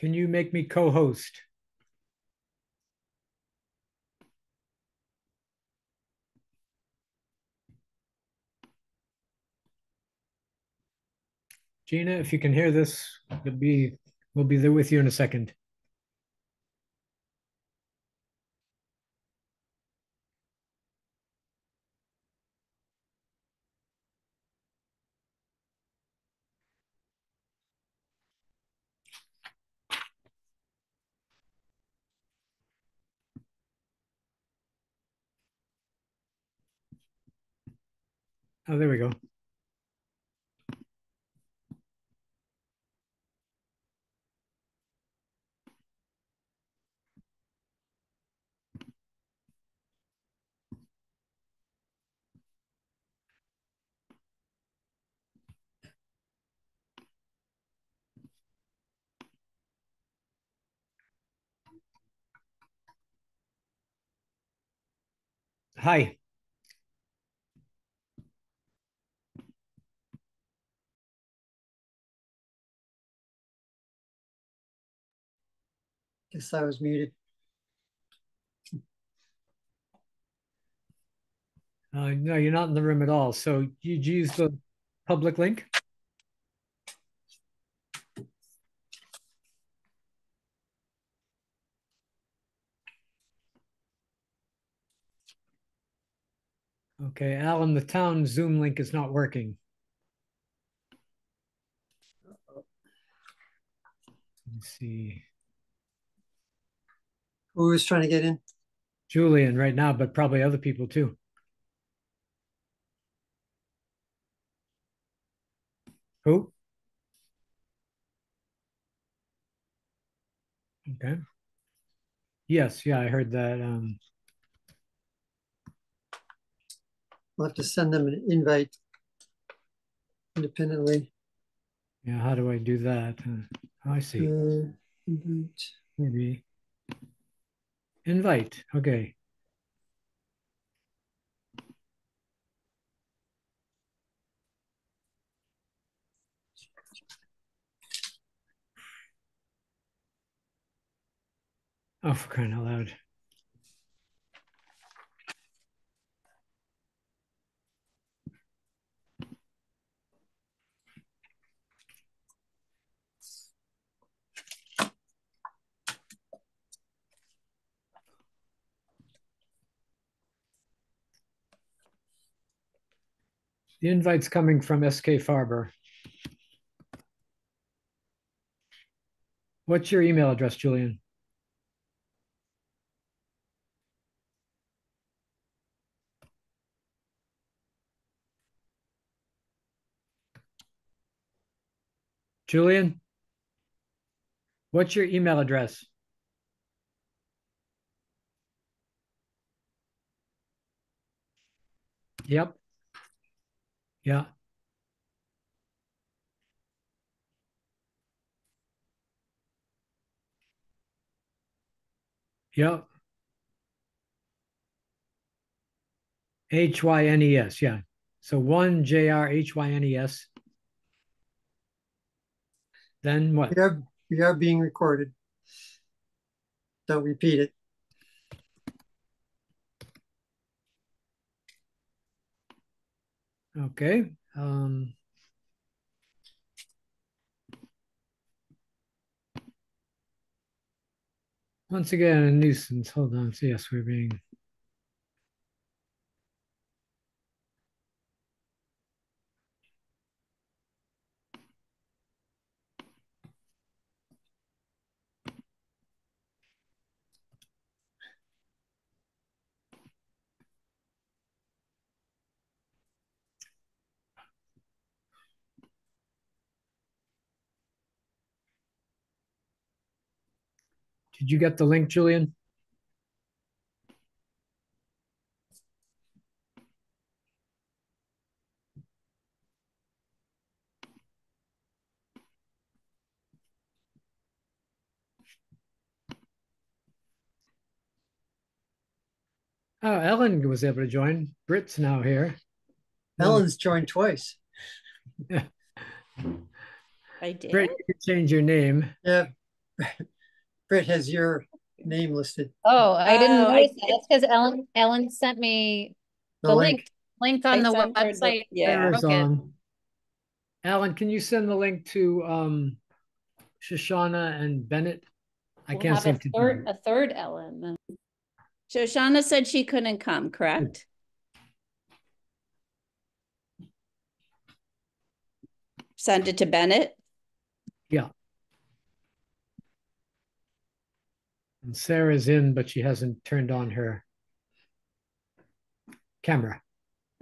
Can you make me co-host? Gina, if you can hear this, we'll be, we'll be there with you in a second. Oh, there we go. Hi. I was muted. Uh, no, you're not in the room at all. So you use the public link? Okay, Alan, the town Zoom link is not working. Let's see. Who was trying to get in? Julian right now, but probably other people too. Who? Okay. Yes, yeah, I heard that. Um, I'll have to send them an invite independently. yeah, how do I do that? Uh, I see. Uh, invite. Maybe. Invite. Okay. Oh, for crying out loud. The invite's coming from SK Farber. What's your email address, Julian? Julian? What's your email address? Yep. Yeah. Yep. H Y N E S, yeah. So one J R H Y N E S. Then what? We are, we are being recorded. Don't repeat it. Okay. Um, once again, a nuisance. Hold on. So yes, we're being. Did you get the link, Julian? Oh, Ellen was able to join. Britt's now here. Ellen's joined twice. I did. Britt, you can change your name. Yeah, Britt has your name listed. Oh, I didn't Oh, I that. That's because Ellen, Ellen sent me the link, Link on the sent her the- website. Yeah, Sarah's on. Alan, can you send the link to um Shoshana and Bennett? I We'll can't have seem a to. do third, a third Ellen. Shoshana said she couldn't come, correct? Send it to Bennett. And Sarah's in, but she hasn't turned on her camera.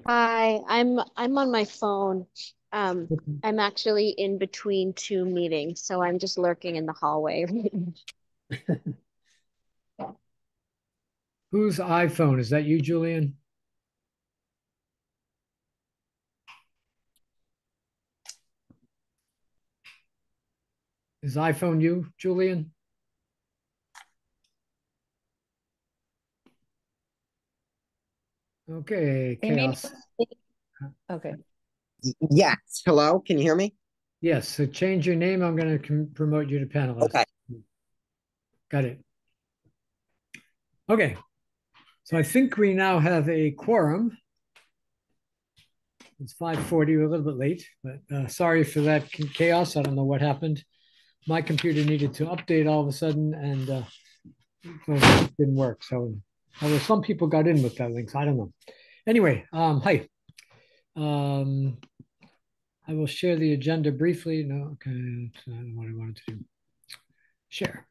Hi, I'm I'm on my phone. Um, I'm actually in between two meetings, so I'm just lurking in the hallway. Whose iPhone? Is that you, Julian? Is iPhone you, Julian? Okay, They chaos. Okay. Yes, hello, can you hear me? Yes, so change your name. I'm going to promote you to panelist. Okay. Got it. Okay, so I think we now have a quorum. It's 5:40, we're a little bit late, but uh, sorry for that chaos. I don't know what happened. My computer needed to update all of a sudden and uh, it didn't work. So although some people got in with that link, so I don't know. Anyway, um, hi. Um, I will share the agenda briefly. No, okay, that's not what I wanted to do. Share.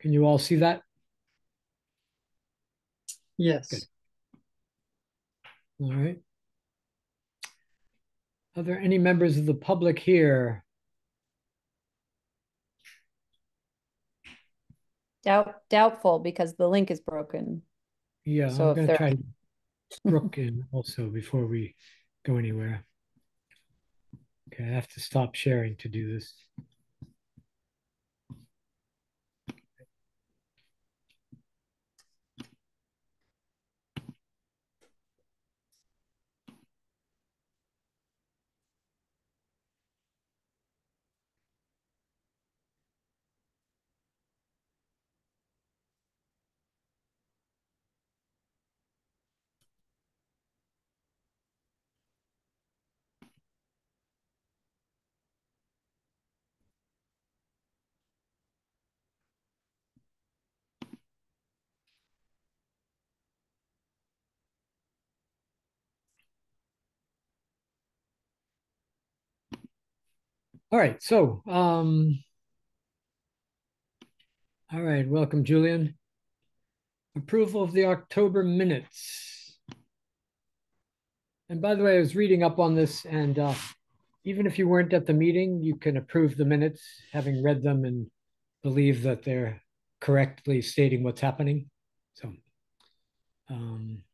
Can you all see that? Yes. Good. All right. Are there any members of the public here? Doubt, doubtful because the link is broken. Yeah, So I'm if gonna there- try to Brooke in also before we go anywhere. Okay, I have to stop sharing to do this. All right, so um all right, welcome, Julian. Approval of the October minutes. And by the way, I was reading up on this, and uh, even if you weren't at the meeting, you can approve the minutes, having read them and believe that they're correctly stating what's happening. So um,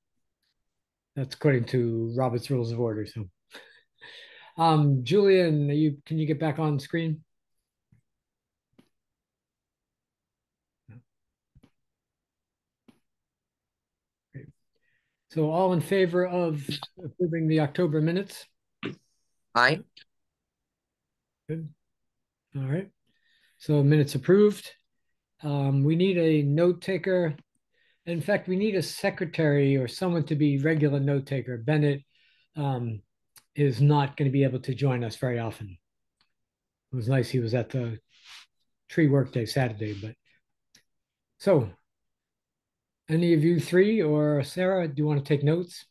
that's according to Robert's Rules of Order. So, um, Julian, are you can you get back on screen? Great. So, all in favor of approving the October minutes? Aye. Good. All right. So minutes approved. Um, we need a note taker. In fact, we need a secretary or someone to be regular note taker. Bennett um, is not going to be able to join us very often. It was nice he was at the tree workday Saturday, but so any of you three or Sarah, do you want to take notes?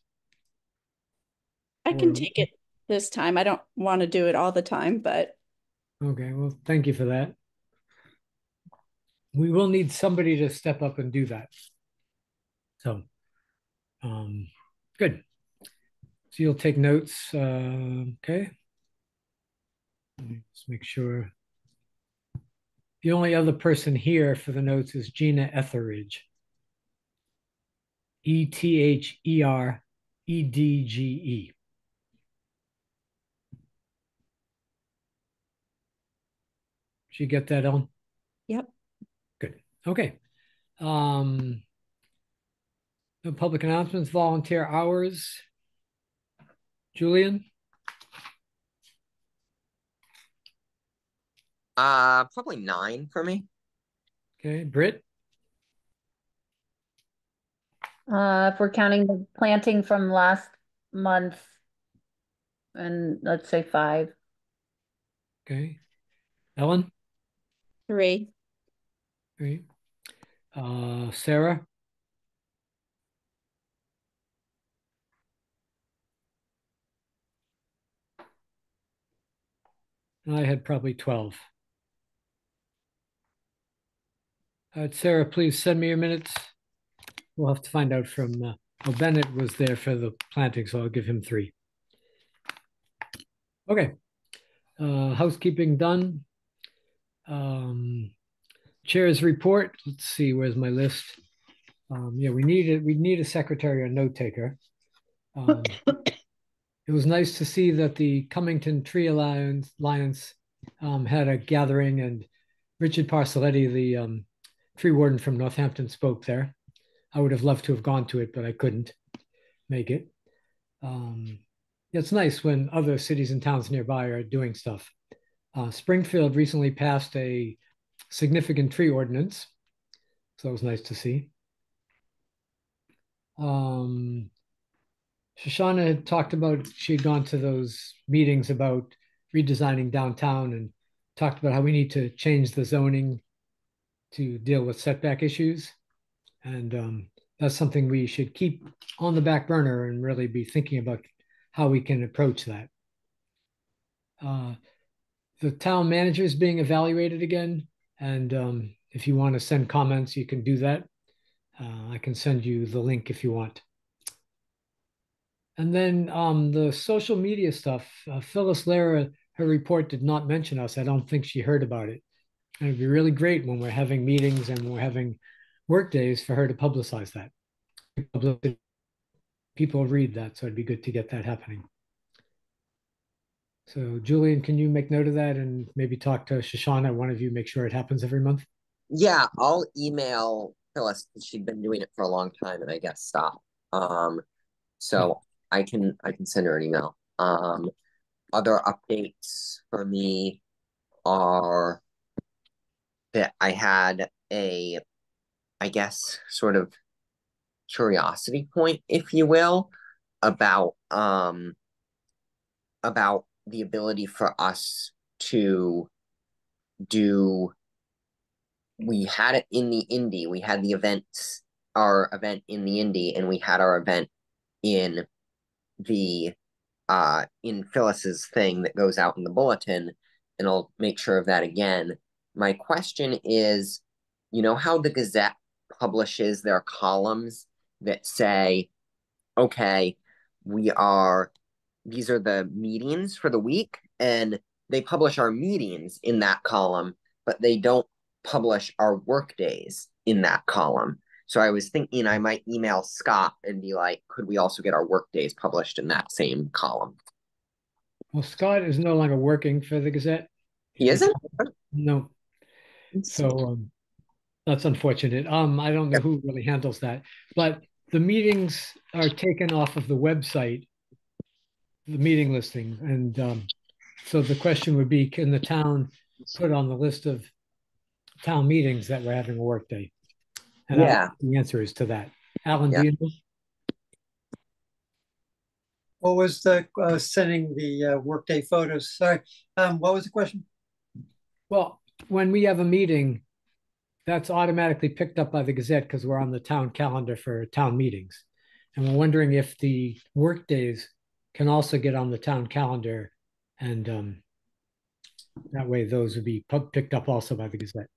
I can Or- take it this time. I don't want to do it all the time, but Okay, well, thank you for that. We will need somebody to step up and do that. So, um, good. So you'll take notes, uh, okay? Let's make sure. The only other person here for the notes is Gina Etheredge. E T H E R E D G E. Did you get that on? Yep. Good. Okay. Um, no public announcements, volunteer hours. Julian? Uh, probably nine for me. Okay, Britt? Uh, if we're counting the planting from last month, and let's say five. Okay. Ellen? Three. Three. Uh, Sarah? I had probably twelve. Uh, Sarah, please send me your minutes. We'll have to find out from, uh, Bennett was there for the planting, so I'll give him three. Okay, uh, housekeeping done. Um, chair's report, let's see, where's my list? Um, yeah, we need it, we need a secretary or note taker. Um, it was nice to see that the Cummington Tree Alliance, Alliance um, had a gathering and Richard Parasiliti, the um, tree warden from Northampton spoke there. I would have loved to have gone to it, but I couldn't make it. Um, it's nice when other cities and towns nearby are doing stuff. Uh, Springfield recently passed a significant tree ordinance, so it was nice to see. Um, Shoshana had talked about she had gone to those meetings about redesigning downtown and talked about how we need to change the zoning to deal with setback issues. And um, that's something we should keep on the back burner and really be thinking about how we can approach that. Uh, the town manager is being evaluated again. And um, if you want to send comments, you can do that. Uh, I can send you the link if you want. And then um, the social media stuff, uh, Phyllis Lara, her report did not mention us. I don't think she heard about it. And it'd be really great when we're having meetings and we're having work days for her to publicize that. People read that, so it'd be good to get that happening. So Julian, can you make note of that and maybe talk to Shoshana, one of you, make sure it happens every month? Yeah, I'll email Phyllis. She'd been doing it for a long time and I guess stopped. Um, so I can I can send her an email. Um, other updates for me are that I had a, I guess, sort of curiosity point, if you will, about um about the ability for us to do we had it in the Indy we had the events our event in the Indy and we had our event in the uh in phyllis's thing that goes out in the bulletin and i'll make sure of that again. My question is you know how the gazette publishes their columns that say okay we are these are the meetings for the week and they publish our meetings in that column but they don't publish our work days in that column so i was thinking i might email scott and be like could we also get our work days published in that same column? Well, Scott is no longer working for the Gazette. he isn't? No, so um, that's unfortunate. Um, I don't know who really handles that, but the meetings are taken off of the website, the meeting listing, and um, so the question would be, can the town put on the list of town meetings that we're having a workday? And I- Yeah. the answer is to that. Alan, Yeah. do you know? What was the, uh, sending the, uh, workday photos? Sorry, um, what was the question? Well, when we have a meeting, that's automatically picked up by the Gazette because we're on the town calendar for town meetings. And we're wondering if the workdays can also get on the town calendar and um, that way those would be picked up also by the Gazette.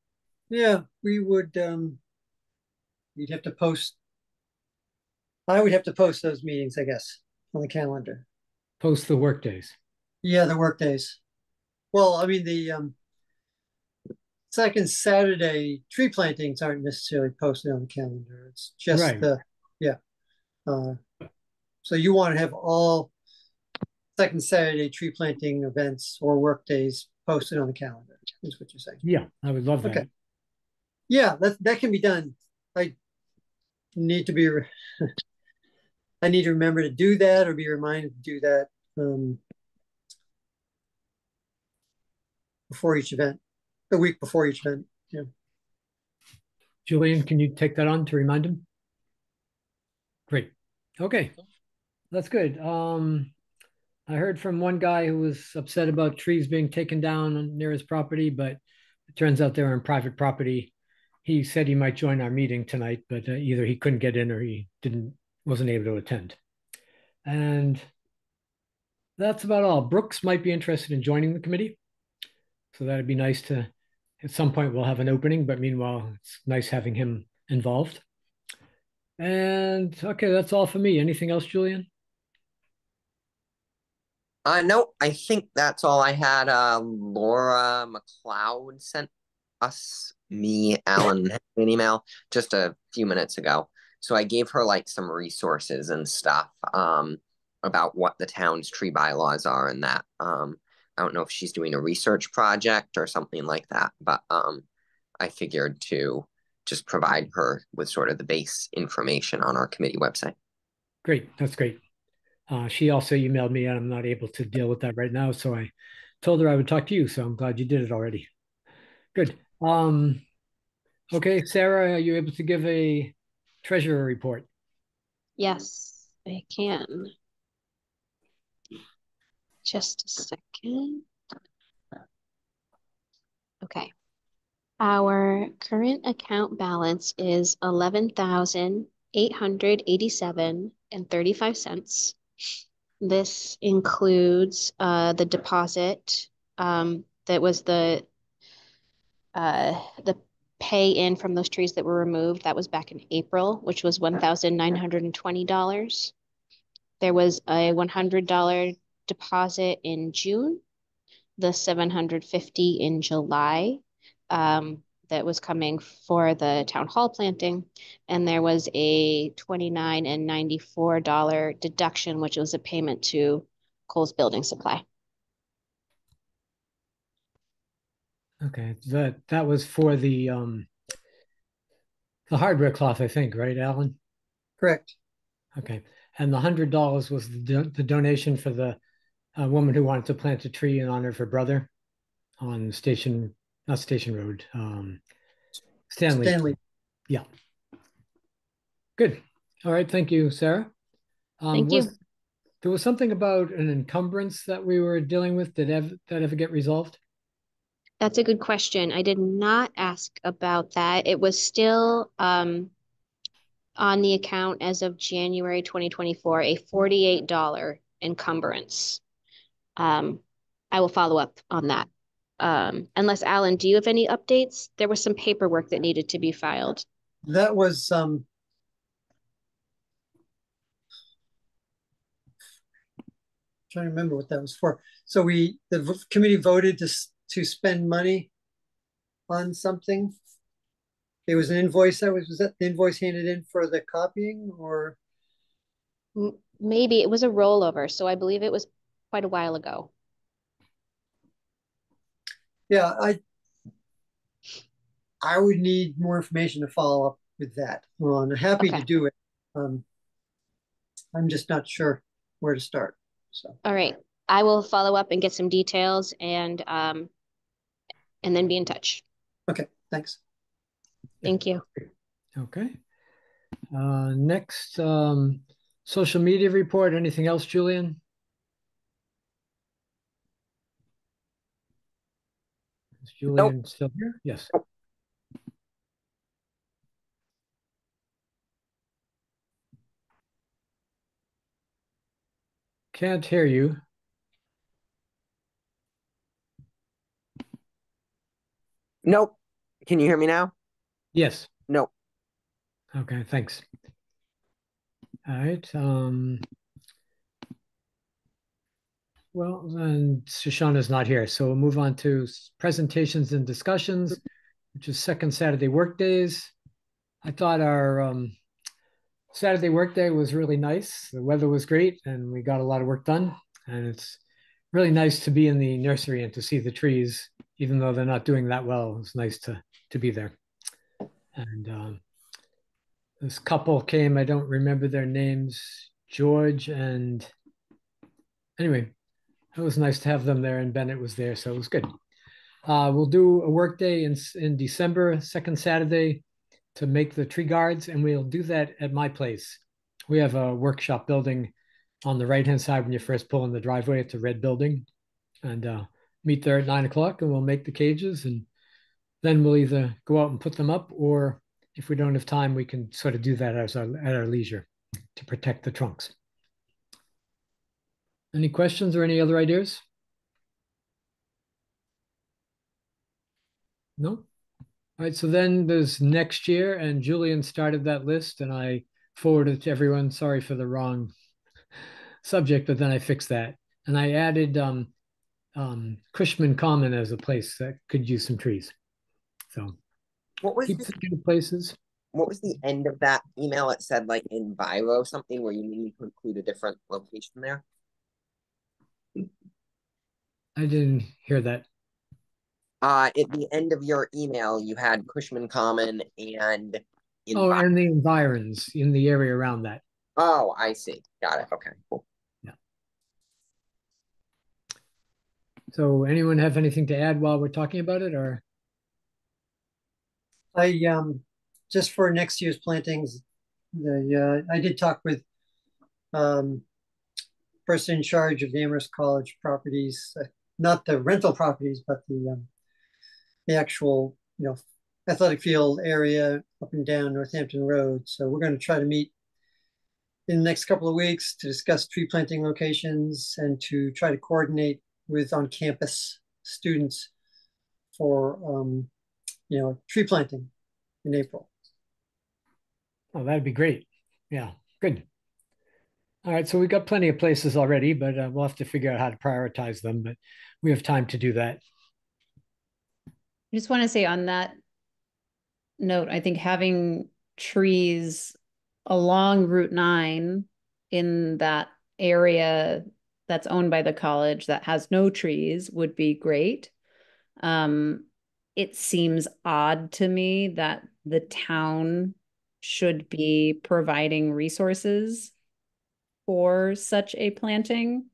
Yeah, we would, um, you'd have to post. I would have to post those meetings, I guess, on the calendar. Post the work days. Yeah, the work days. Well, I mean, the, um, second Saturday tree plantings aren't necessarily posted on the calendar. It's just Right. the, yeah. Uh, so you want to have all second Saturday tree planting events or work days posted on the calendar, is what you're saying. Yeah, I would love that. Okay. Yeah, that that can be done. I need to be. I need to remember to do that or be reminded to do that um, before each event. the week before each event. Yeah. Julian, can you take that on to remind him? Great. Okay. That's good. Um, I heard from one guy who was upset about trees being taken down near his property, but it turns out they were on private property. He said he might join our meeting tonight, but uh, either he couldn't get in or he didn't wasn't able to attend. And that's about all. Brooks might be interested in joining the committee. So that'd be nice to, at some point, we'll have an opening, but meanwhile, it's nice having him involved. And okay, that's all for me. Anything else, Julian? Uh, no, I think that's all I had. Uh, Laura McLeod sent us, me, Alan, an email just a few minutes ago. So I gave her like some resources and stuff um, about what the town's tree bylaws are and that. Um, I don't know if she's doing a research project or something like that, but um, I figured to just provide her with sort of the base information on our committee website. Great, that's great. Uh, she also emailed me and I'm not able to deal with that right now. So I told her I would talk to you. So I'm glad you did it already. Good. Um, okay, Sarah, are you able to give a treasurer report? Yes, I can. Just a second. Okay. Our current account balance is eleven thousand eight hundred eighty-seven and thirty-five cents. This includes uh the deposit um that was the uh the pay in from those trees that were removed. That was back in April, which was one thousand nine hundred and twenty dollars. There was a one hundred dollar deposit in June, the seven hundred fifty in July, um, that was coming for the town hall planting, and there was a twenty-nine and ninety-four dollar deduction, which was a payment to Cowls Building Supply. Okay, that that was for the um the hardware cloth, I think, right, Alan? Correct. Okay, and the hundred dollars was the do the donation for the uh, woman who wanted to plant a tree in honor of her brother on Station, not Station Road, um, Stanley. Stanley. Yeah. Good. All right. Thank you, Sarah. Um, Thank you. There was something about an encumbrance that we were dealing with. Did ev- that ever get resolved? That's a good question. I did not ask about that. It was still um on the account as of January 2024, a $48 encumbrance. Um, I will follow up on that. Um, unless Alan, do you have any updates? There was some paperwork that needed to be filed. That was um trying to remember what that was for. So we the committee voted to to spend money on something. It was an invoice that was was that the invoice handed in for the copying or Maybe it was a rollover, so I believe it was quite a while ago. yeah, I I would need more information to follow up with that. Well, I'm happy to do it. Um I'm just not sure where to start. So All right, I will follow up and get some details and um and then be in touch. okay, thanks. Thank you. Okay. Uh, next, um, social media report. Anything else, Julian? Is Julian still here? Yes. Can't hear you. Nope. Can you hear me now? Yes. Nope. Okay, thanks. All right, um. Well, then Shoshana's not here, so we'll move on to presentations and discussions, which is second Saturday workdays. I thought our um Saturday workday was really nice. The weather was great and we got a lot of work done. And it's really nice to be in the nursery and to see the trees, even though they're not doing that well. It's nice to to be there. And um, this couple came, I don't remember their names, George and anyway, it was nice to have them there and Bennett was there, so it was good. Uh, we'll do a workday in, in December, second Saturday to make the tree guards, and we'll do that at my place. We have a workshop building on the right-hand side when you first pull in the driveway. It's a red building. And uh, meet there at nine o'clock and we'll make the cages and then we'll either go out and put them up or if we don't have time, we can sort of do that as our, at our leisure to protect the trunks. Any questions or any other ideas? No? All right, so then there's next year and Julian started that list and I forwarded it to everyone. Sorry for the wrong subject, but then I fixed that. And I added um, um, Cushman Common as a place that could use some trees. So What was keep the, places. what was the end of that email? It said like Enviro something where you need to include a different location there. I didn't hear that. Uh, at the end of your email, you had Cushman Common and. Oh, and the environs in the area around that. Oh, I see. Got it. Okay, cool. So anyone have anything to add while we're talking about it or? I, um, just for next year's plantings, the, uh, I did talk with, um, person in charge of the Amherst College properties, uh, not the rental properties, but the, um, the actual, you know, athletic field area up and down Northampton Road. So we're going to try to meet in the next couple of weeks to discuss tree planting locations and to try to coordinate with on-campus students for, um, you know, tree planting in April. Oh, that'd be great. Yeah, good. All right, so we've got plenty of places already, but uh, we'll have to figure out how to prioritize them, but we have time to do that. I just want to say on that note, I think having trees along Route nine in that area that's owned by the college that has no trees would be great. Um, it seems odd to me that the town should be providing resources for such a planting.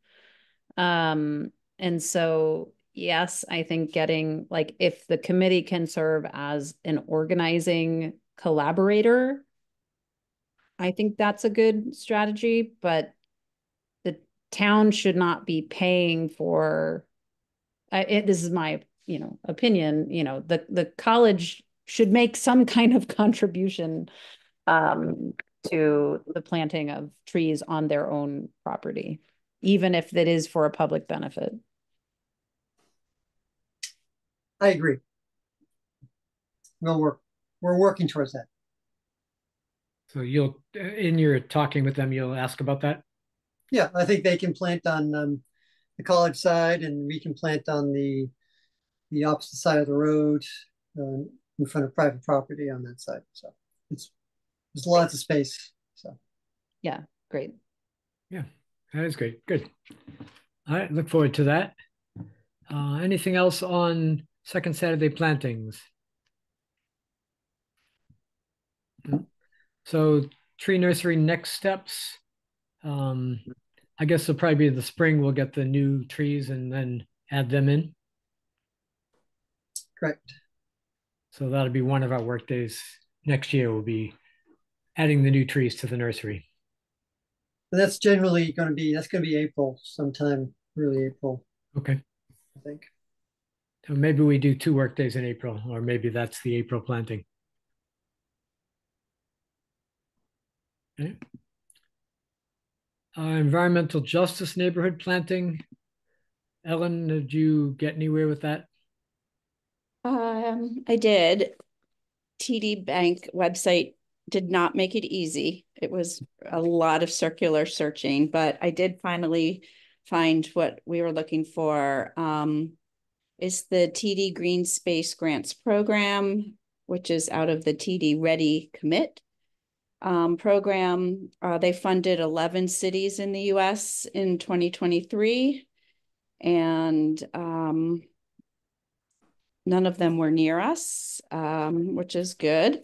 Um, and so, yes, I think getting like if the committee can serve as an organizing collaborator, I think that's a good strategy, but town should not be paying for I, it, this is my, you know, opinion, you know, the, the college should make some kind of contribution um, to the planting of trees on their own property, even if that is for a public benefit. I agree. We'll work, we're working towards that. So you'll, in your talking with them, you'll ask about that? Yeah, I think they can plant on um, the college side and we can plant on the the opposite side of the road um, in front of private property on that side. So it's there's lots of space. So Yeah, great. Yeah, that is great. Good. All right, look forward to that. Uh, anything else on second Saturday plantings? So tree nursery next steps. Um, I guess it'll probably be the spring. We'll get the new trees and then add them in. correct. So that'll be one of our work days next year. Will be adding the new trees to the nursery. And that's generally going to be that's going to be April sometime, really April, Okay. I think. So maybe we do two work days in April, or maybe that's the April planting. Okay. Uh, environmental justice neighborhood planting. Ellen, did you get anywhere with that? Um, I did. TD Bank website did not make it easy. It was a lot of circular searching, but I did finally find what we were looking for. Um, the TD Green Space Grants Program, which is out of the TD Ready Commit um, program. Uh, they funded 11 cities in the US in 2023. And um, none of them were near us, um, which is good.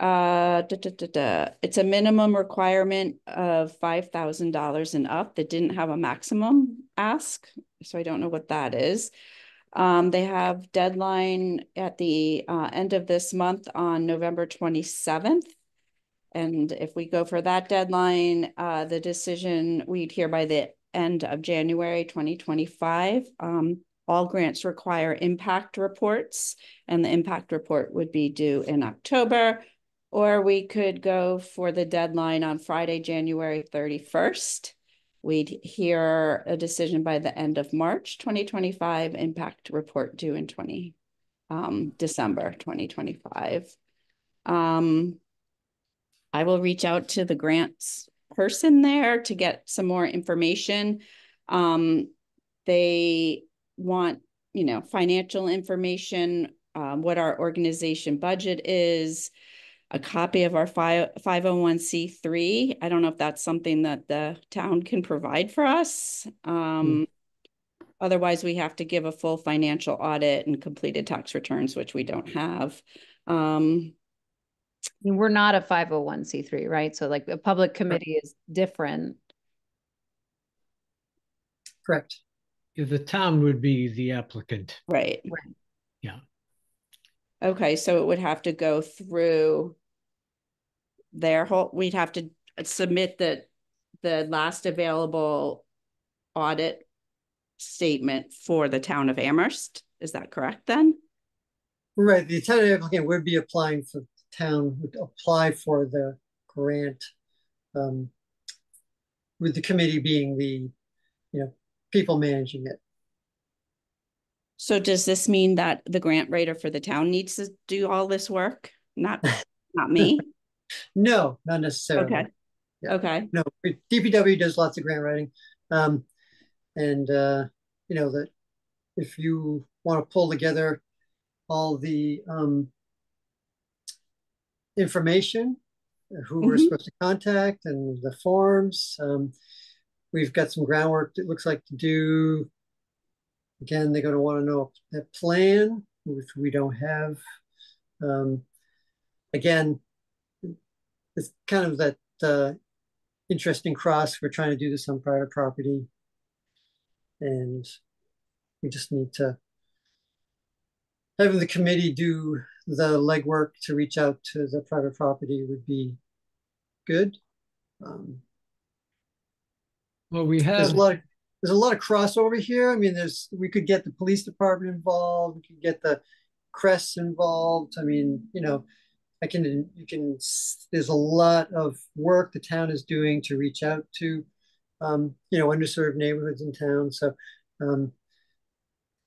Uh, da, da, da. It's a minimum requirement of five thousand dollars and up that didn't have a maximum ask, so I don't know what that is. Um, they have deadline at the uh, end of this month on November twenty-seventh. And if we go for that deadline, uh, the decision we'd hear by the end of January twenty twenty-five. Um, all grants require impact reports and the impact report would be due in October. Or we could go for the deadline on Friday, January thirty-first. We'd hear a decision by the end of March twenty twenty-five, impact report due in twenty, um, December twenty twenty-five. Um, I will reach out to the grants person there to get some more information. Um, they want, you know, financial information, um, what our organization budget is, a copy of our five, 501c3. I don't know if that's something that the town can provide for us. Um, Otherwise, we have to give a full financial audit and completed tax returns, which we don't have. Um, We're not a five oh one C three, right? So like a public committee is different. Correct. Yeah, The town would be the applicant. right. Right. Yeah. Okay, so it would have to go through their whole, we'd have to submit the, the last available audit statement for the town of Amherst. Is that correct then? Right, the town applicant would be applying for, town would apply for the grant. Um, with the committee being the, you know, people managing it. So does this mean that the grant writer for the town needs to do all this work? Not, not me? No, not necessarily. Okay. Yeah. Okay, No, DPW does lots of grant writing. Um, and, uh, you know, that if you want to pull together all the, um, information, who we're Mhm. supposed to contact and the forms, um, we've got some groundwork that looks like to do. Again, they're gonna want to know a plan, which we don't have. Um, again, it's kind of that, uh, interesting cross. We're trying to do this on private property. And we just need to having the committee do the legwork to reach out to the private property would be good. Um, Well, we have there's a lot of there's a lot of crossover here. I mean, there's we could get the police department involved, we could get the crests involved. I mean, you know, I can you can there's a lot of work the town is doing to reach out to um, you know, underserved neighborhoods in town. So um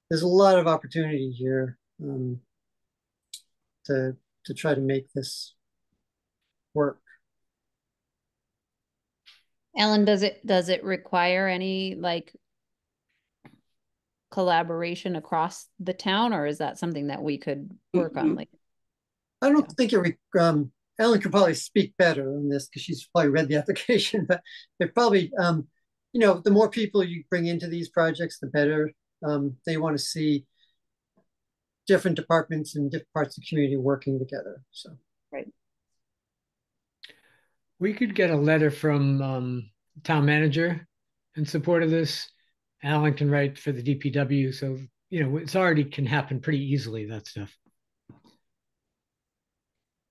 there's a lot of opportunity here um to to try to make this work. Ellen, does it, does it require any like collaboration across the town or is that something that we could work on Mm-mm. later? I don't think it, re- um, Ellen could probably speak better on this because she's probably read the application, but it probably, um, you know, the more people you bring into these projects, the better. Um, they want to see different departments and different parts of the community working together. So, right. we could get a letter from um town manager in support of this. Alan can write for the DPW, so you know, it's already can happen pretty easily, that stuff.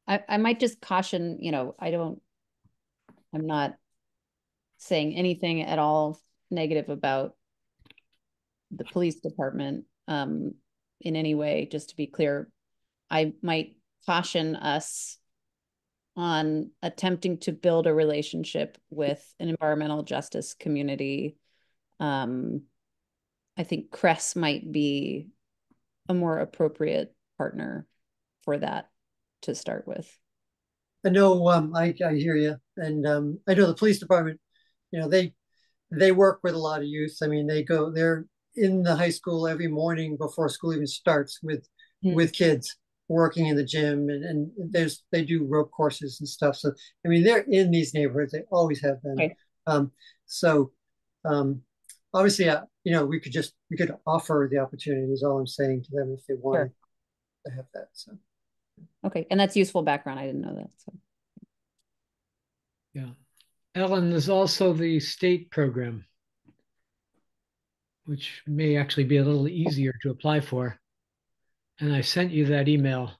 I, I might just caution, you know, I don't, I'm not saying anything at all negative about the police department um, in any way, just to be clear. I might caution us on attempting to build a relationship with an environmental justice community. Um, I think Cress might be a more appropriate partner for that to start with. I know, um, I, I hear you. And, um, I know the police department, you know, they, they work with a lot of youth. I mean, they go, they're in the high school every morning before school even starts with, Hmm. with kids working in the gym and, and there's, they do rope courses and stuff. So, I mean, they're in these neighborhoods. They always have been. Okay. Um, so, um, obviously, uh, you know, we could just, we could offer the opportunity is all I'm saying to them if they want to have that. So. Okay, and that's useful background. I didn't know that, so. Yeah. Ellen, there's also the state program. Which may actually be a little easier to apply for. And I sent you that email.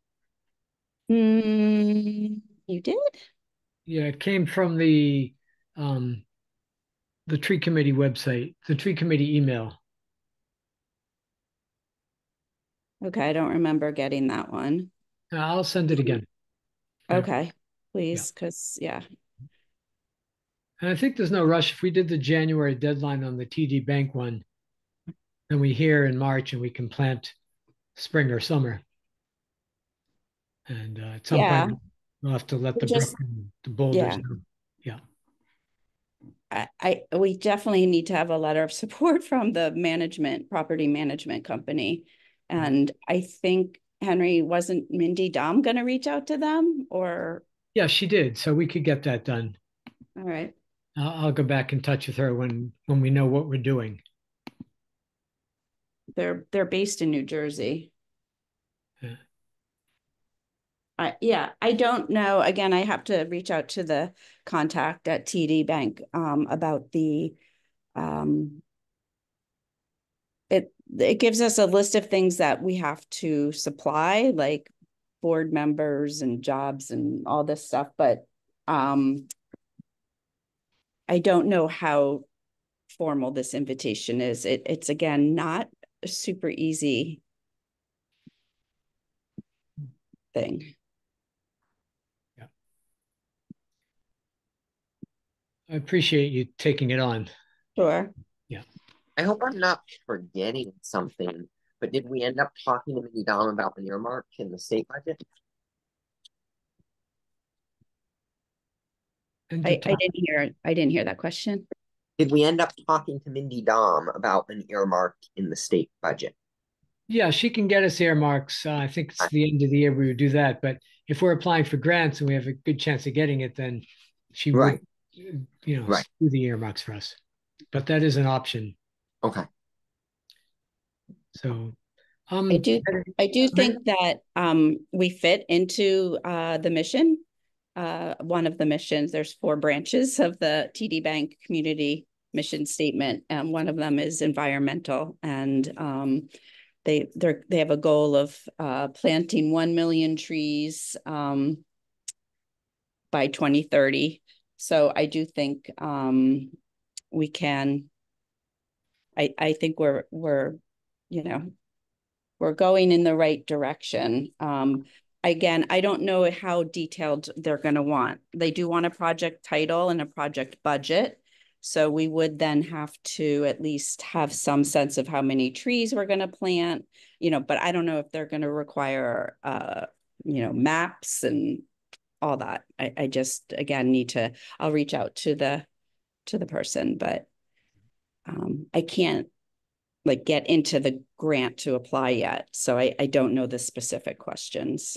Mm, you did? Yeah, it came from the um the tree committee website, the tree committee email. Okay, I don't remember getting that one. Uh, I'll send it again. Okay, please, because, yeah, And I think there's no rush. If we did the January deadline on the TD Bank one, then we hear in March and we can plant spring or summer. And uh, at some Yeah. point, we'll have to let We the just- the boulders yeah. know. I, I, we definitely need to have a letter of support from the management, property management company. And I think, Henry, wasn't Mindy Domb gonna reach out to them or, Yeah, she did. So we could get that done. all right, I'll, I'll go back in touch with her when when we know what we're doing. They're, they're based in New Jersey. Yeah. I, yeah, I don't know. Again, I have to reach out to the contact at TD Bank um about the um it it gives us a list of things that we have to supply, like board members and jobs and all this stuff, but um I don't know how formal this invitation is. It it's again not super easy thing. Yeah. I appreciate you taking it on. Sure. Yeah. I hope I'm not forgetting something, but did we end up talking to Mindy Domb about the earmark in the state budget? I, I didn't hear, I didn't hear that question. Did we end up talking to Mindy Domb about an earmark in the state budget? Yeah, she can get us earmarks. Uh, I think it's the end of the year we would do that. But if we're applying for grants and we have a good chance of getting it, then she would, you know, Right. do the earmarks for us. But that is an option. Okay. So, um, I do, I do think that um we fit into uh the mission. Uh, one of the missions, there's four branches of the TD Bank Community Mission Statement, and one of them is environmental. And um they they have a goal of uh planting one million trees um by twenty thirty. So I do think um we can I I think we're we're, you know, we're going in the right direction. Um, again, I don't know how detailed they're gonna want. They do want a project title and a project budget. So we would then have to at least have some sense of how many trees we're gonna plant, you know, but I don't know if they're gonna require uh, you know, maps and all that. I, I just, again, need to, I'll reach out to the, to the person, but um, I can't like get into the grant to apply yet. So I, I don't know the specific questions.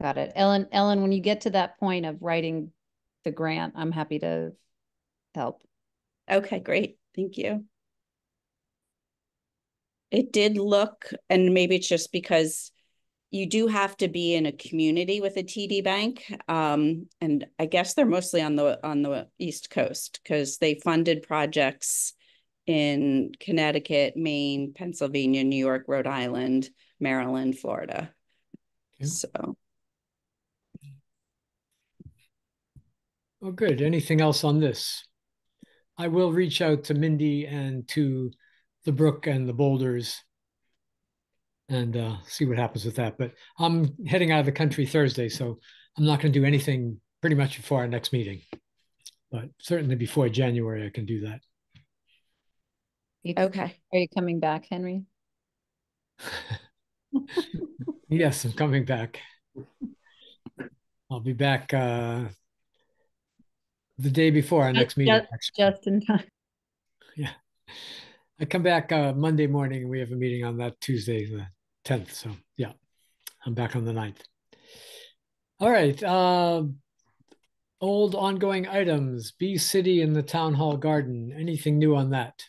Got it. Ellen, Ellen, when you get to that point of writing the grant, I'm happy to help. Okay, great. Thank you. It did look, and maybe it's just because you do have to be in a community with a TD bank. Um, and I guess they're mostly on the on the East Coast because they funded projects in Connecticut, Maine, Pennsylvania, New York, Rhode Island, Maryland, Florida. Okay. So Oh, good. Anything else on this? I will reach out to Mindy and to the brook and the boulders and uh, see what happens with that. But I'm heading out of the country Thursday, so I'm not going to do anything pretty much before our next meeting. But certainly before January, I can do that. Okay. Are you coming back, Henry? Yes, I'm coming back. I'll be back uh, the day before our next meeting. ju- actually. Just in time. Yeah. I come back uh, Monday morning and we have a meeting on that Tuesday, the 10th. So, yeah, I'm back on the 9th. All right. Uh, old ongoing items Bee City in the Town Hall Garden. Anything new on that?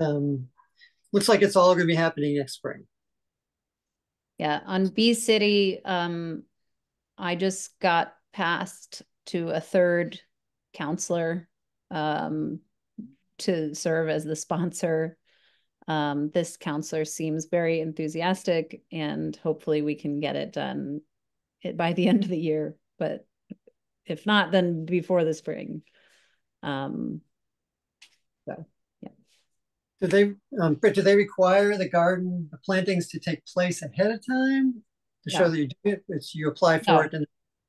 Um, looks like it's all gonna be happening next spring. Yeah, on Bee City, um, I just got passed to a third councilor. Um, to serve as the sponsor. Um, this councilor seems very enthusiastic and hopefully we can get it done by the end of the year, but if not, then before the spring. Um, so, yeah. Do they, um, do they require the garden, the plantings to take place ahead of time? To show that you do it, it's you apply No. for it and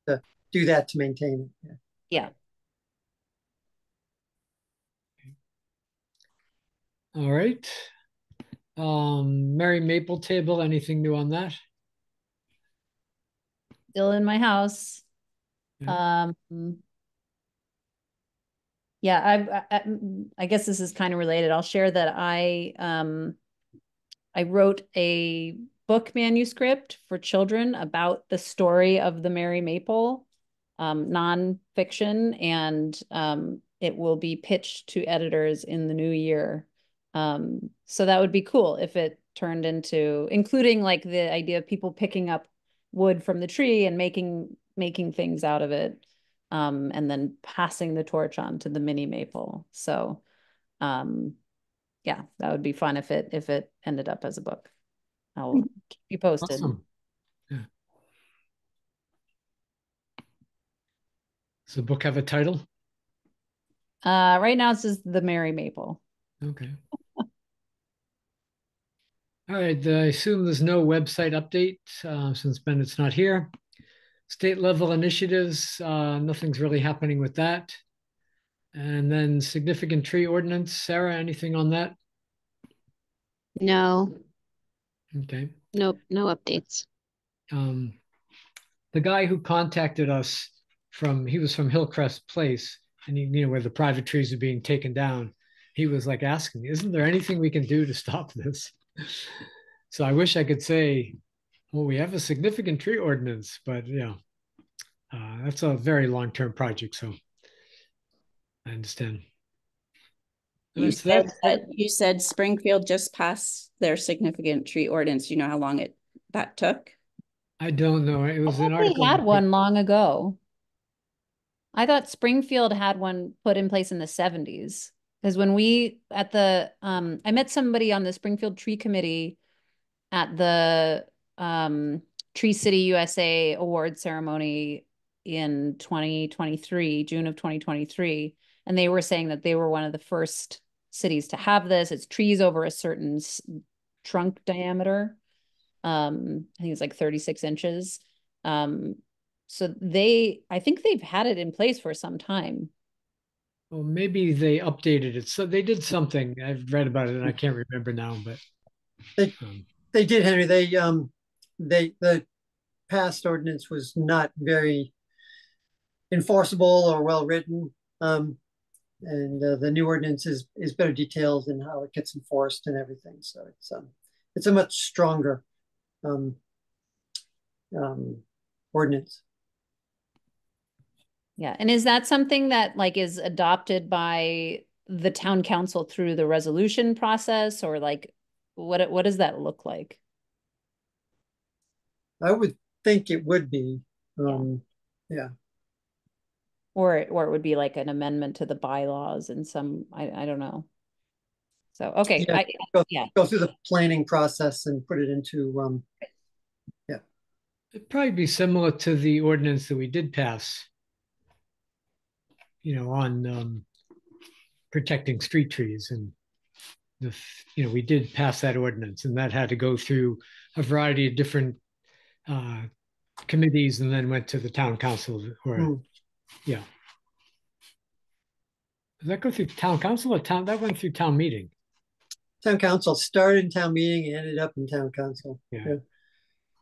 to do that to maintain it, yeah. Yeah. All right. Um, Merry Maple Table, anything new on that? Still in my house. Um. Yeah, I, I, I guess this is kind of related. I'll share that I, um, I wrote a book manuscript for children about the story of the Merry Maple, um, nonfiction, and, um, it will be pitched to editors in the new year. Um, so that would be cool if it turned into, including like the idea of people picking up wood from the tree and making, making things out of it um, and then passing the torch on to the mini maple. So, um, yeah, that would be fun if it if it ended up as a book. I'll keep you posted. Awesome. Does the book have a title? Uh, right now it's just the Merry Maple. Okay. All right, I assume there's no website update uh, since Bennett's not here. State level initiatives, uh, nothing's really happening with that. And then significant tree ordinance, Sarah, anything on that? No, Okay. no, no updates. um, the guy who contacted us from he was from Hillcrest Place, and he, you know where the private trees are being taken down. He was like asking, "Isn't there anything we can do to stop this?" so I wish I could say, "Well, we have a significant tree ordinance," but yeah, uh, that's a very long-term project. So I understand. You said, that. that- you said Springfield just passed their significant tree ordinance. You know how long it, that took? I don't know. It I was an thought we article. had one long ago. I thought Springfield had one put in place in the seventies. Because when we at the um I met somebody on the Springfield Tree Committee at the um Tree City USA award ceremony in 2023, June of 2023. And they were saying that they were one of the first cities to have this. It's trees over a certain trunk diameter. Um, I think it's like 36 inches. Um, so they, I think they've had it in place for some time. Well, maybe they updated it. So they did something. I've read about it and I can't remember now, but They- um, They did, Henry, they, um, they, the past ordinance was not very enforceable or well-written. Um, and, uh, the new ordinance is, is better detailed in how it gets enforced and everything, so it's, um, it's a much stronger, um, um, ordinance. Yeah. And is that something that like is adopted by the town council through the resolution process or like what, what does that look like? I would think it would be, um, Or, or it would be like an amendment to the bylaws and some, I, I don't know. So, okay, Yeah. I, go, Yeah. go through the planning process and put it into, um, it'd probably be similar to the ordinance that we did pass. You know, on um, protecting street trees and the, you know, we did pass that ordinance and that had to go through a variety of different uh, committees and then went to the town council or, Hmm. yeah. Does that go through town council or town? That went through town meeting. town council started in town meeting and ended up in town council. Yeah.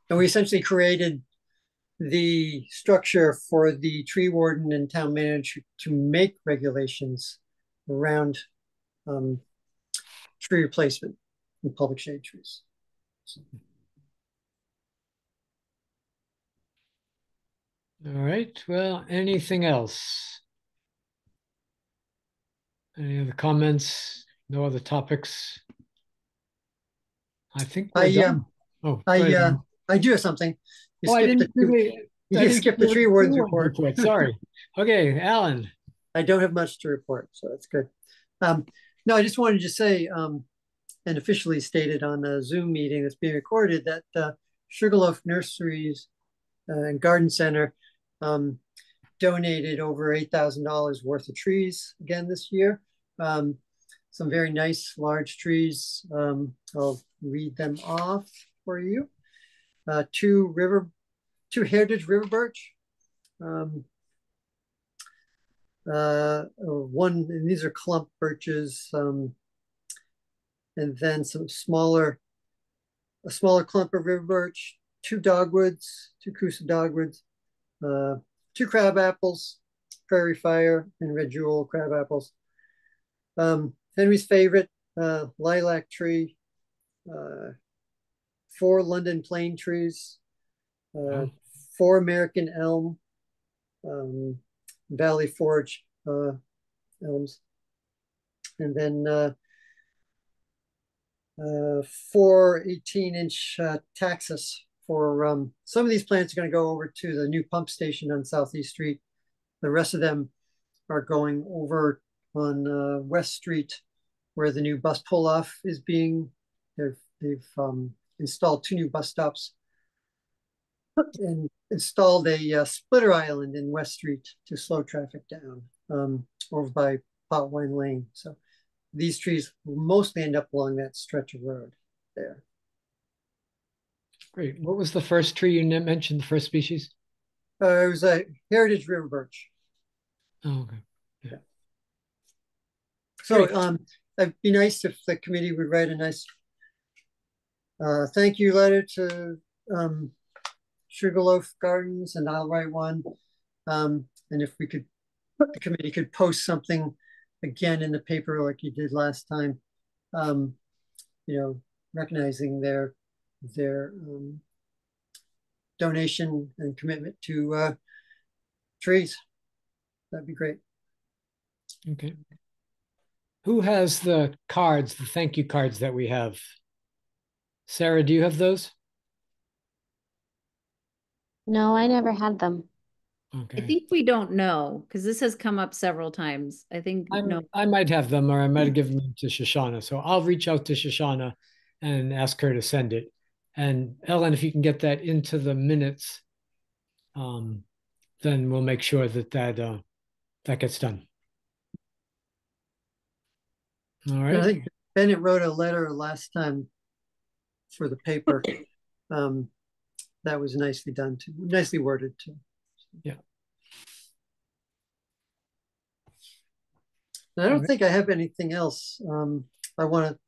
And we essentially created the structure for the tree warden and town manager to make regulations around um, tree replacement and public shade trees. All right, well, anything else? Any other comments? No other topics? I think I, um, Oh, I, uh, I do have something. You Oh, I didn't the the- you I skipped the tree warden's tree report. Sorry. Okay, Alan. I don't have much to report, so that's good. Um, No, I just wanted to say, um, and officially stated on the Zoom meeting that's being recorded that uh, Sugarloaf Nurseries uh, and Garden Center um, donated over eight thousand dollars worth of trees again this year. Um, some very nice large trees. Um, I'll read them off for you. Uh, two river, two heritage river birch. Um, uh, one, and these are clump birches. Um, and then some smaller, a smaller clump of river birch, two dogwoods, two Kousa dogwoods, uh, two crab apples, prairie fire, and red jewel crab apples. Um, Henry's favorite, uh, lilac tree, uh, four London plane trees, uh, Four American elm, um, Valley Forge uh, elms, and then uh, uh, four 18 inch uh, for um, some of these plants are going to go over to the new pump station on Southeast Street. The rest of them are going over on uh, West Street where the new bus pull off is being, they've, they've um, installed two new bus stops. And installed a uh, splitter island in West Street to slow traffic down um, over by Potwine Lane. So these trees will mostly end up along that stretch of road there. Great. What was the first tree you mentioned, the first species? Uh, it was a heritage river birch. Oh, okay. Yeah. So um, it'd be nice if the committee would write a nice uh, thank you letter to um, Sugarloaf Gardens, and I'll write one. Um, and if we could, the committee could post something again in the paper like you did last time. Um, you know, recognizing their their um, donation and commitment to uh, trees. That'd be great. Okay. Who has the cards, the thank you cards that we have? Sarah, do you have those? No, I never had them. I Okay. think we don't know, because this has come up several times. I think, I'm- no, I might have them, or I might have given them to Shoshana. So I'll reach out to Shoshana and ask her to send it. And Ellen, if you can get that into the minutes, um, then we'll make sure that that uh, that gets done. All I right. think Bennett wrote a letter last time for the paper. Um, that was nicely done too, nicely worded too. Yeah. I don't think I have anything else. Um, I want to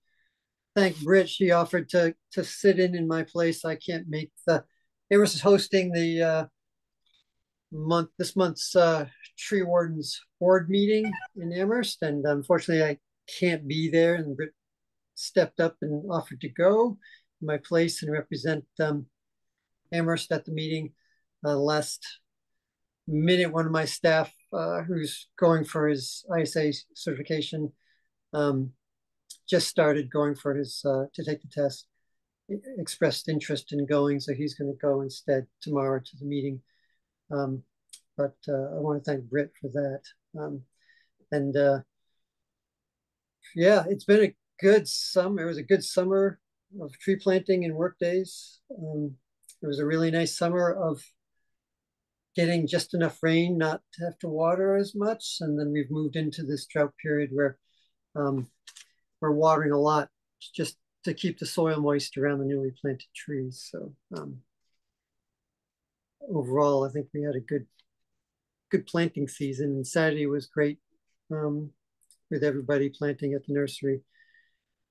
thank Britt. She offered to to sit in in my place. I can't make the. Amherst is hosting the uh, month this month's uh, tree wardens board meeting in Amherst, and unfortunately, I can't be there. And Britt stepped up and offered to go in my place and represent um, Amherst at the meeting. Uh, last minute, one of my staff uh, who's going for his ISA certification um, just started going for his uh, to take the test. Expressed interest in going, so he's going to go instead tomorrow to the meeting. Um, but uh, I want to thank Britt for that. Um, and uh, yeah, it's been a good summer. It was a good summer of tree planting and work days. Um, it was a really nice summer of getting just enough rain not to have to water as much. And then we've moved into this drought period where um, we're watering a lot just to keep the soil moist around the newly planted trees. So um, overall, I think we had a good, good planting season. And Saturday was great um, with everybody planting at the nursery.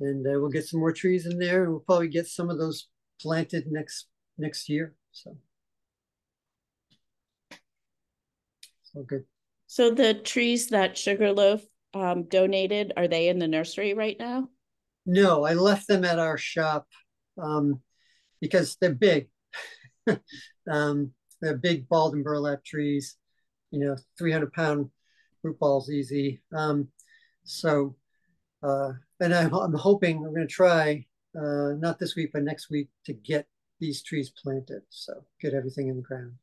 And uh, we'll get some more trees in there, and we'll probably get some of those planted next next year. So, so good. So the trees that Sugarloaf um donated, are they in the nursery right now? No, I left them at our shop um, because they're big. um, they're big balled and burlap trees, you know, 300 pound root balls easy. Um, so, uh, and I'm, I'm hoping I'm going to try, uh, not this week, but next week to get these trees planted. So get everything in the ground.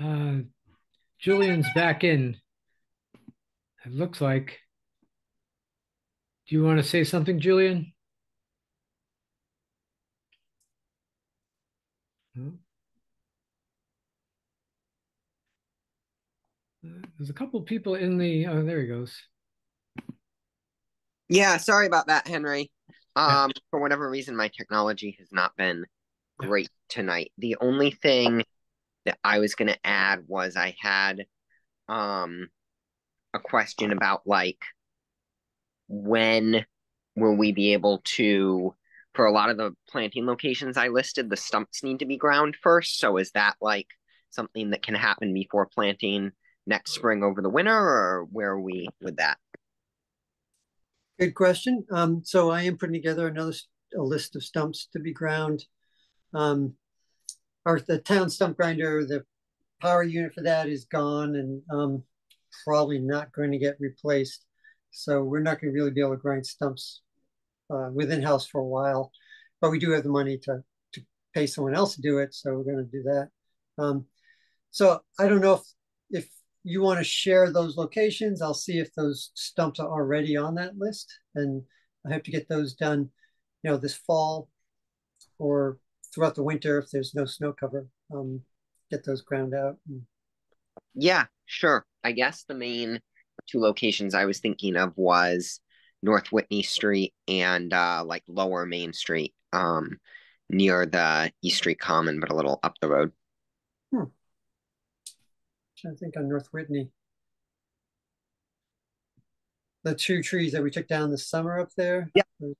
Uh, Julian's back in. It looks like. Do you want to say something, Julian? Uh, There's a couple people in the, oh, there he goes. Yeah, sorry about that, Henry. Um, for whatever reason, my technology has not been great tonight. The only thing that I was gonna add was I had um a question about like when will we be able to for a lot of the planting locations I listed, the stumps need to be ground first. So is that like something that can happen before planting next spring over the winter, or where are we with that? Good question. Um, so I am putting together another, a list of stumps to be ground. Um, our, the town stump grinder, the power unit for that is gone and, um, probably not going to get replaced. So we're not gonna really be able to grind stumps, uh, within house for a while. But we do have the money to, to pay someone else to do it, so we're gonna do that. Um, so I don't know if you want to share those locations, I'll see if those stumps are already on that list. And I have to get those done, you know, this fall or throughout the winter if there's no snow cover. Um, get those ground out. Yeah, sure. I guess the main two locations I was thinking of was North Whitney Street and uh like Lower Main Street, um near the East Street Common, but a little up the road. To think on North Whitney. The two trees that we took down this summer up there. Yep. Yep,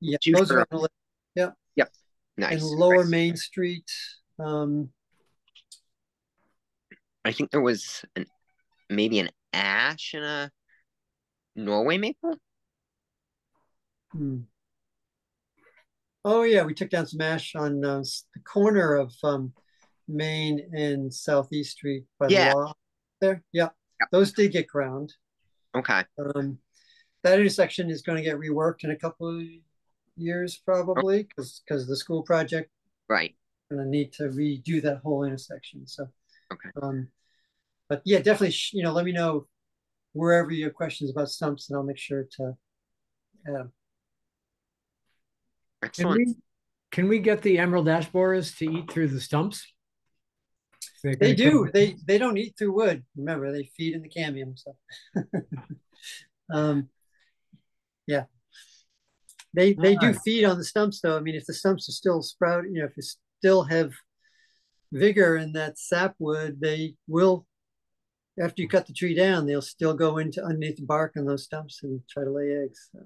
Yep, yeah, those are on the list. Nice. And Lower nice. Main Street, um, I think there was an maybe an ash and a Norway maple. Hmm. Oh yeah, we took down some ash on uh, the corner of um, Main and Southeast Street by Yeah. the law there. Yeah, those did get ground. Okay. Um, that intersection is going to get reworked in a couple of years probably because because the school project Right. going to need to redo that whole intersection. So, Okay. um, but yeah, definitely, sh- you know, let me know wherever you have questions about stumps, and I'll make sure to add 'em. Can Excellent. we, can we get the emerald ash borers to eat through the stumps? They do. They they don't eat through wood. Remember, they feed in the cambium. So, um, yeah, they they do feed on the stumps, though. I mean, if the stumps are still sprouting, you know, if you still have vigor in that sapwood, they will. After you cut the tree down, they'll still go into underneath the bark on those stumps and try to lay eggs. So.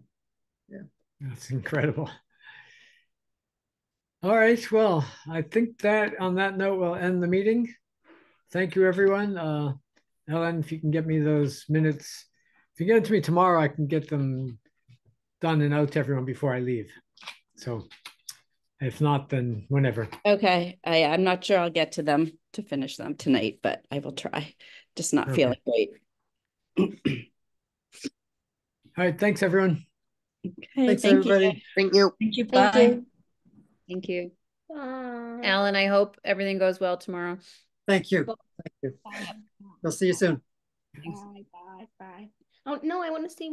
That's incredible. All right, well, I think that on that note, we'll end the meeting. Thank you, everyone. Uh, Ellen, if you can get me those minutes, if you get it to me tomorrow, I can get them done and out to everyone before I leave. So if not, then whenever. Okay, I, I'm not sure I'll get to them to finish them tonight, but I will try. Just not Okay. feeling great. All right, thanks, everyone. Okay, Thanks, thank you. everybody. Thank you. Thank you, Thank bye. you. Thank you. Bye. Alan, I hope everything goes well tomorrow. Thank you. Thank you. We'll see you soon. Bye. Bye. Bye. Oh no, I want to see.